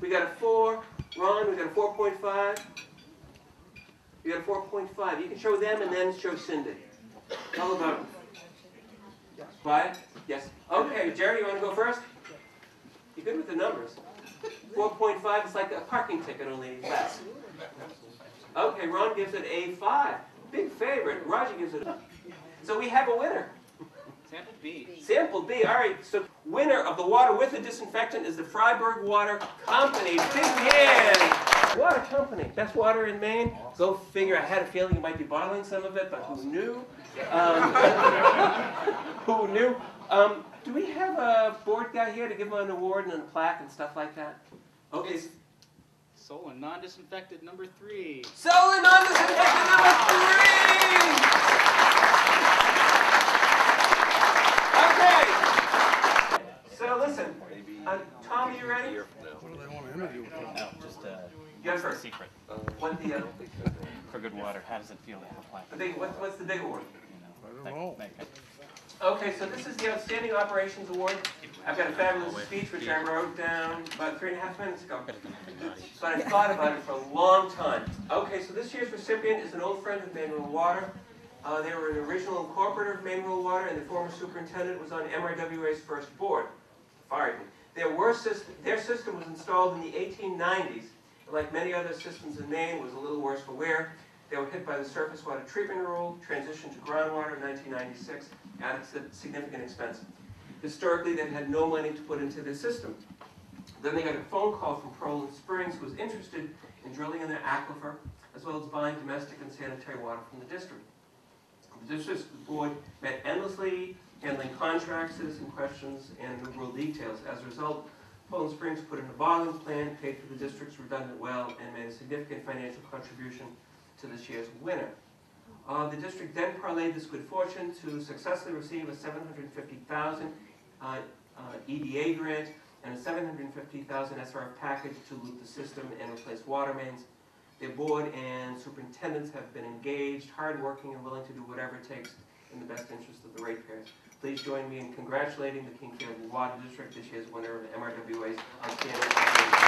We got a four. Ron, we got a four point five. You got a four point five. You can show them and then show Cindy. How about it? Five? Yes. Okay, Jerry, you wanna go first? You're good with the numbers? Four point five is like a parking ticket, only less. Okay, Ron gives it a five. Big favorite. Roger gives it a. So we have a winner. Sample B. Sample B, all right, so winner of the water with the disinfectant is the Fryeburg Water Company. Big hand! Water Company, best water in Maine. Go figure, I had a feeling you might be bottling some of it, but who knew? Um, Who knew? Um, do we have a board guy here to give him an award and a plaque and stuff like that? Okay, Solon non-disinfected number three. Solon on disinfectant number three! Okay. So listen, uh, Tom, you ready? What do they want to interview with them? No, just uh, You have for a secret What the, uh, for good water. How does it feel to have a plaque? the big, what's, what's the big award? You know, I don't know. Like- like- Okay, so this is the Outstanding Operations Award. I've got a fabulous speech which I wrote down about three and a half minutes ago. But I thought about it for a long time. Okay, so this year's recipient is an old friend of Maine Rural Water. Uh, they were an original incorporator of Maine Rural Water, and the former superintendent was on MRWA's first board. Fired me. Their system, their system was installed in the 1890s. and Like many other systems in Maine, was a little worse for wear. They were hit by the surface water treatment rule, transitioned to groundwater in 1996, at a significant expense. Historically, they had no money to put into their system. Then they got a phone call from Poland Springs, who was interested in drilling in their aquifer, as well as buying domestic and sanitary water from the district. The district board met endlessly, handling contracts, citizen questions, and the rural details. As a result, Poland Springs put in a bottling plan, paid for the district's redundant well, and made a significant financial contribution to this year's winner. Uh, the district then parlayed this good fortune to successfully receive a seven hundred and fifty thousand uh, EDA grant and a seven hundred and fifty thousand SRF package to loop the system and replace water mains. Their board and superintendents have been engaged, hardworking, and willing to do whatever it takes in the best interest of the ratepayers. Please join me in congratulating the Kingfield Water District, this year's winner of the MRWA's Outstanding.